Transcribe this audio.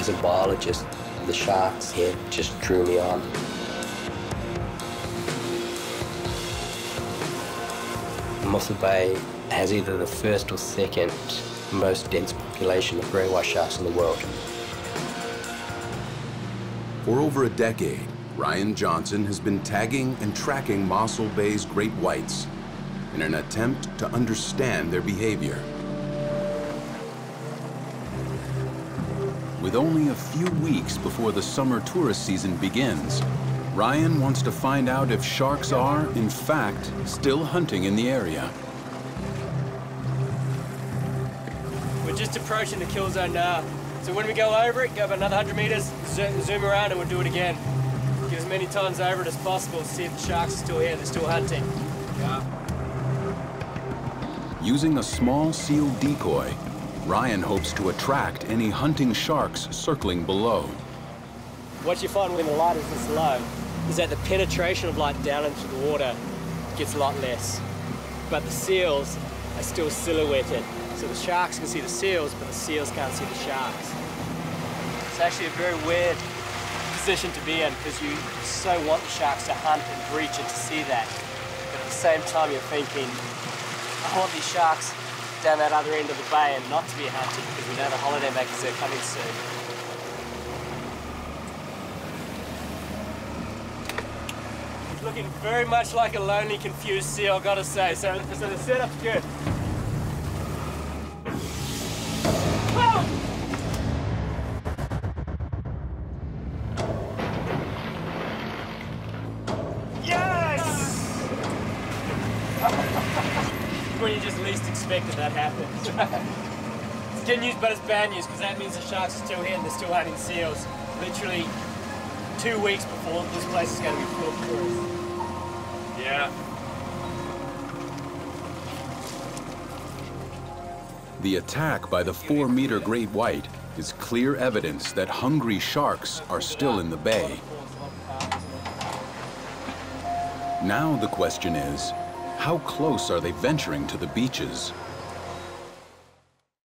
As a biologist, the shark's here just drew me on. Mossel Bay has either the first or second most dense population of great white sharks in the world. For over a decade, Ryan Johnson has been tagging and tracking Mossel Bay's great whites in an attempt to understand their behavior. With only a few weeks before the summer tourist season begins, Ryan wants to find out if sharks are, in fact, still hunting in the area. We're just approaching the kill zone now. So when we go over it, go about another 100 meters, zoom around and we'll do it again. Get as many times over it as possible, see if the sharks are still here, they're still hunting. Yeah. Using a small seal decoy, Ryan hopes to attract any hunting sharks circling below. What you find when the light is this low is that the penetration of light down into the water gets a lot less. But the seals are still silhouetted. So the sharks can see the seals, but the seals can't see the sharks. It's actually a very weird position to be in because you so want the sharks to hunt and breach and to see that. But at the same time, you're thinking, I want these sharks down that other end of the bay and not to be hunted because we know the holidaymakers are coming soon. It's looking very much like a lonely, confused seal, I've got to say. So, so the setup's good. When you just least expected that happens. it's good news, but it's bad news, because that means the sharks are still here and they're still hunting seals. Literally two weeks before this place is going to be full of tourists. Yeah. The attack by the four-meter great white is clear evidence that hungry sharks are still in the bay. Now the question is, how close are they venturing to the beaches?